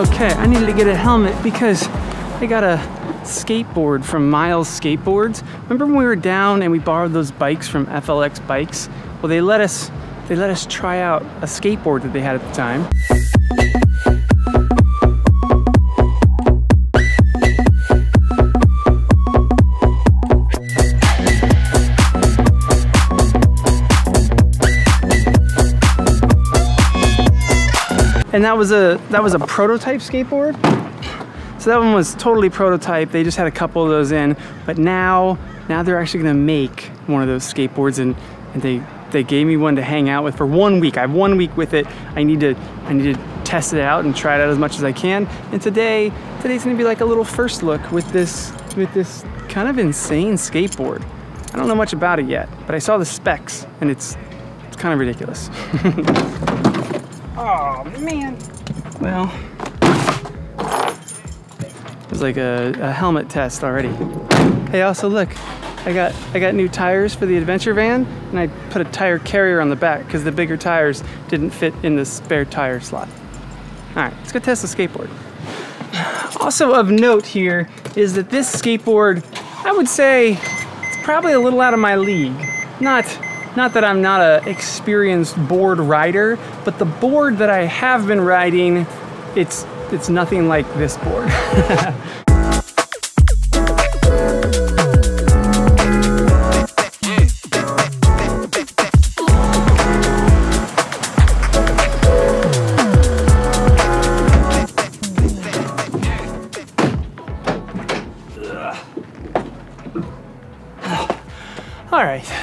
Okay, I needed to get a helmet because I got a skateboard from Miles Skateboards. Remember when we were down and we borrowed those bikes from FLX Bikes? Well, they let us they let us try out a skateboard that they had at the time. And that was a that was a prototype skateboard. So that one was totally prototype. They just had a couple of those in, but now now they're actually gonna make one of those skateboards and, and they they gave me one to hang out with for one week. I have one week with it. I need to I need to test it out and try it out as much as I can. And today today's gonna be like a little first look with this with this kind of insane skateboard. I don't know much about it yet, but I saw the specs and it's it's kind of ridiculous. Oh, man. Well, it was like a, a, helmet test already. Hey, also look, I got I got new tires for the adventure van, and I put a tire carrier on the back because the bigger tires didn't fit in the spare tire slot. All right, let's go test the skateboard. Also of note here is that this skateboard, I would say, it's probably a little out of my league. Not not that I'm not an experienced board rider, but the board that I have been riding, it's, it's nothing like this board.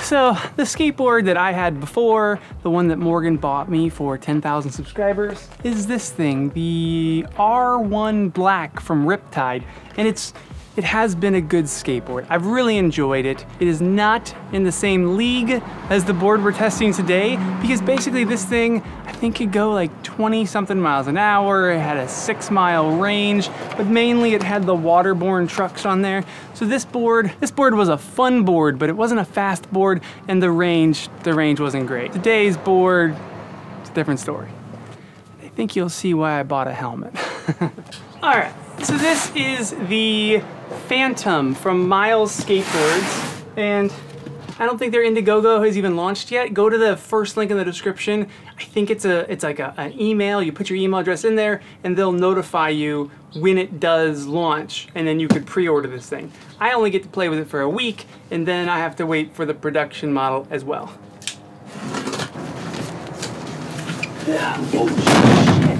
so the skateboard that I had before, the one that Morgan bought me for 10,000 subscribers, is this thing, the R1 Black from Riptide. And it's it has been a good skateboard. I've really enjoyed it. It is not in the same league as the board we're testing today because basically this thing, I think could go like 20 something miles an hour. It had a six mile range, but mainly it had the waterborne trucks on there. So this board, this board was a fun board, but it wasn't a fast board and the range, the range wasn't great. Today's board, it's a different story. I think you'll see why I bought a helmet. All right, so this is the Phantom from Miles Skateboards, and I don't think their Indiegogo has even launched yet. Go to the first link in the description. I think it's a it's like a, an email. You put your email address in there, and they'll notify you when it does launch, and then you could pre-order this thing. I only get to play with it for a week, and then I have to wait for the production model as well. Oh, shit.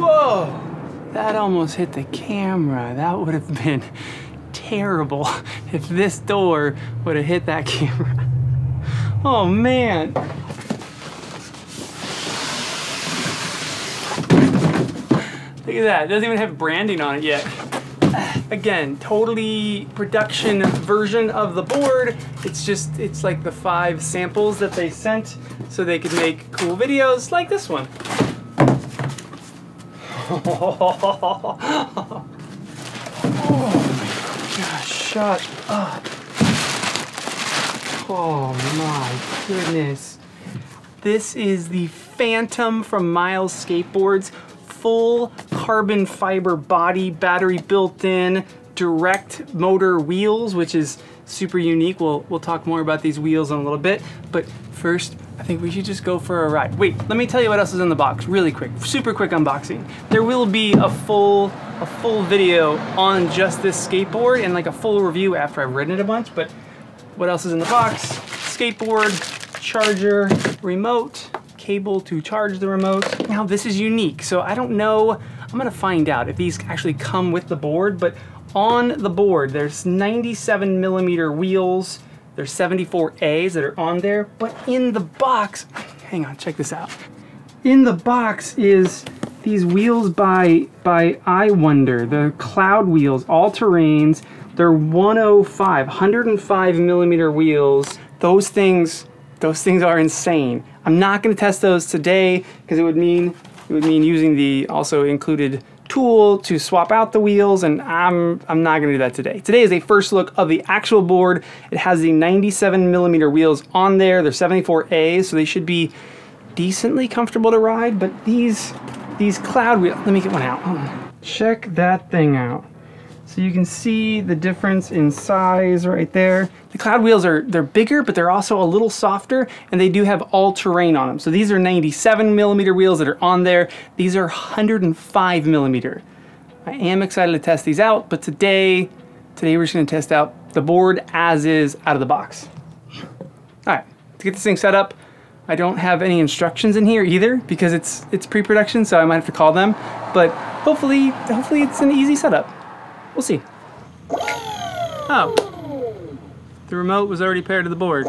Whoa! That almost hit the camera. That would have been terrible if this door would have hit that camera. Oh man. Look at that, it doesn't even have branding on it yet. Again, totally production version of the board. It's just, it's like the five samples that they sent so they could make cool videos like this one. Oh my gosh, shut up. Oh my goodness. This is the Phantom from Miles Skateboards. Full carbon fiber body, battery built in, direct motor wheels, which is super unique. We'll, we'll talk more about these wheels in a little bit. But first, I think we should just go for a ride. Wait, let me tell you what else is in the box really quick, super quick unboxing. There will be a full, a full video on just this skateboard and like a full review after I've ridden it a bunch, but what else is in the box? Skateboard, charger, remote, cable to charge the remote. Now this is unique, so I don't know, I'm gonna find out if these actually come with the board, but on the board, there's 97 millimeter wheels, there's 74As that are on there, but in the box, hang on, check this out. In the box is these wheels by, by I Wonder, the cloud wheels, all terrains. They're 105, 105 millimeter wheels. Those things, those things are insane. I'm not gonna test those today because it would mean it would mean using the also included tool to swap out the wheels and I'm, I'm not gonna do that today. Today is a first look of the actual board. It has the 97 millimeter wheels on there. They're 74A, so they should be decently comfortable to ride, but these, these cloud wheels, let me get one out. Check that thing out. So you can see the difference in size right there. The cloud wheels are, they're bigger, but they're also a little softer and they do have all terrain on them. So these are 97 millimeter wheels that are on there. These are 105 millimeter. I am excited to test these out, but today, today we're just gonna test out the board as is out of the box. All right, to get this thing set up, I don't have any instructions in here either because it's it's pre-production, so I might have to call them. But hopefully, hopefully it's an easy setup. We'll see. Oh, the remote was already paired to the board.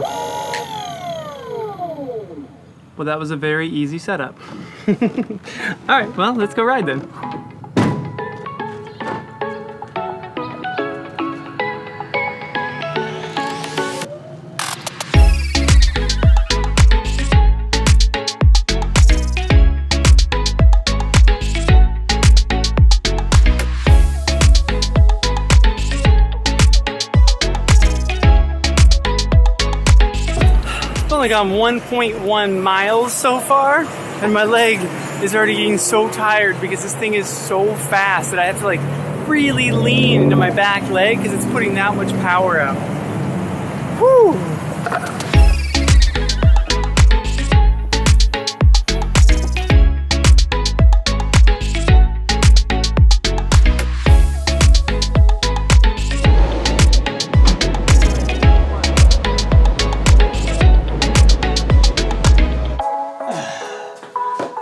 Well, that was a very easy setup. All right, well, let's go ride then. Only gone 1.1 miles so far, and my leg is already getting so tired because this thing is so fast that I have to like really lean into my back leg because it's putting that much power out. Whew.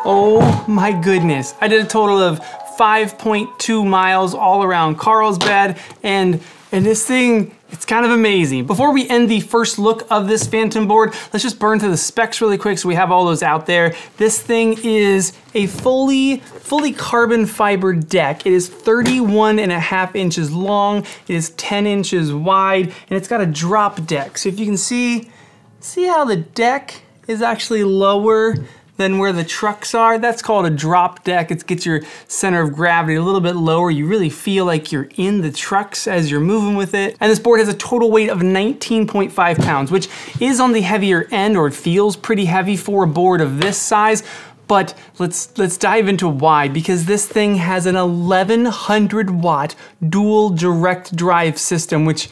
Oh my goodness. I did a total of 5.2 miles all around Carlsbad and and this thing, it's kind of amazing. Before we end the first look of this Phantom board, let's just burn through the specs really quick so we have all those out there. This thing is a fully, fully carbon fiber deck. It is 31 and a half inches long, it is 10 inches wide, and it's got a drop deck. So if you can see, see how the deck is actually lower than where the trucks are. That's called a drop deck. It gets your center of gravity a little bit lower. You really feel like you're in the trucks as you're moving with it. And this board has a total weight of 19.5 pounds, which is on the heavier end or feels pretty heavy for a board of this size but let's let's dive into why because this thing has an 1100 watt dual direct drive system which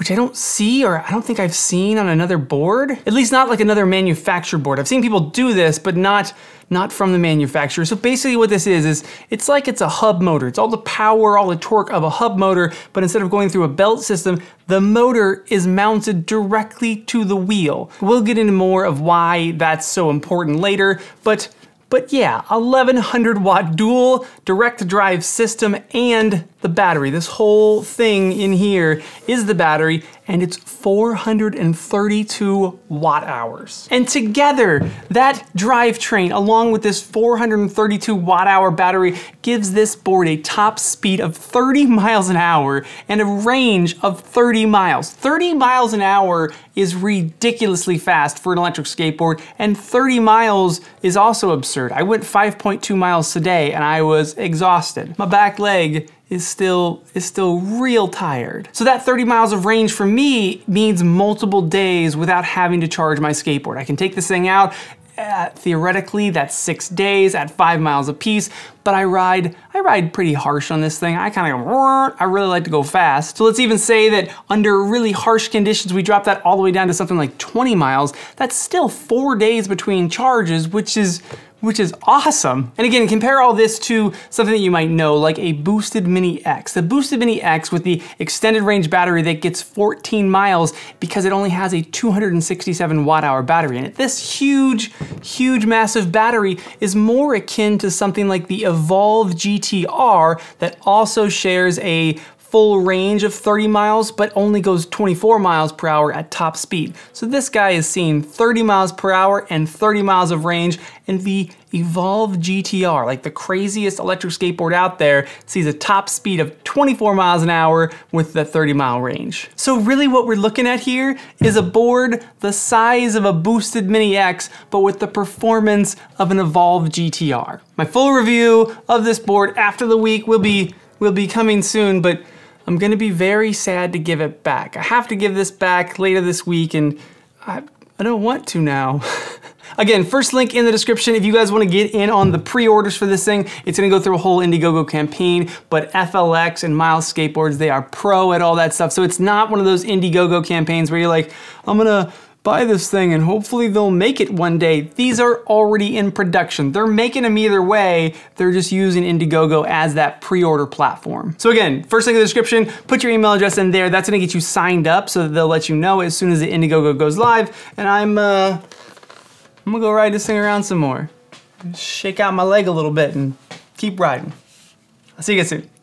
which I don't see or I don't think I've seen on another board. At least not like another manufacturer board. I've seen people do this, but not not from the manufacturer. So basically what this is, is it's like it's a hub motor. It's all the power, all the torque of a hub motor, but instead of going through a belt system, the motor is mounted directly to the wheel. We'll get into more of why that's so important later, but but yeah, 1100 watt dual direct drive system and the battery. This whole thing in here is the battery and it's 432 watt hours. And together, that drivetrain along with this 432 watt hour battery gives this board a top speed of 30 miles an hour and a range of 30 miles. 30 miles an hour is ridiculously fast for an electric skateboard and 30 miles is also absurd. I went 5.2 miles today and I was exhausted. My back leg is still is still real tired. So that 30 miles of range for me means multiple days without having to charge my skateboard. I can take this thing out uh, theoretically that's six days at five miles a piece but i ride i ride pretty harsh on this thing i kind of i really like to go fast so let's even say that under really harsh conditions we drop that all the way down to something like 20 miles that's still four days between charges which is which is awesome. And again, compare all this to something that you might know, like a Boosted Mini X. The Boosted Mini X with the extended range battery that gets 14 miles because it only has a 267 watt hour battery in it. This huge, huge, massive battery is more akin to something like the Evolve GTR that also shares a full range of 30 miles, but only goes 24 miles per hour at top speed. So this guy is seeing 30 miles per hour and 30 miles of range, and the Evolve GTR, like the craziest electric skateboard out there, sees a top speed of 24 miles an hour with the 30 mile range. So really what we're looking at here is a board the size of a boosted Mini X, but with the performance of an Evolve GTR. My full review of this board after the week will be will be coming soon, but I'm gonna be very sad to give it back. I have to give this back later this week and I, I don't want to now. Again, first link in the description if you guys want to get in on the pre-orders for this thing. It's to go through a whole Indiegogo campaign, but FLX and Miles Skateboards, they are pro at all that stuff. So it's not one of those Indiegogo campaigns where you're like, I'm to buy this thing and hopefully they'll make it one day. These are already in production. They're making them either way. They're just using Indiegogo as that pre-order platform. So again, first link in the description, put your email address in there. That's gonna get you signed up so that they'll let you know as soon as the Indiegogo goes live. And I'm, uh, I'm gonna go ride this thing around some more. Shake out my leg a little bit and keep riding. I'll see you guys soon.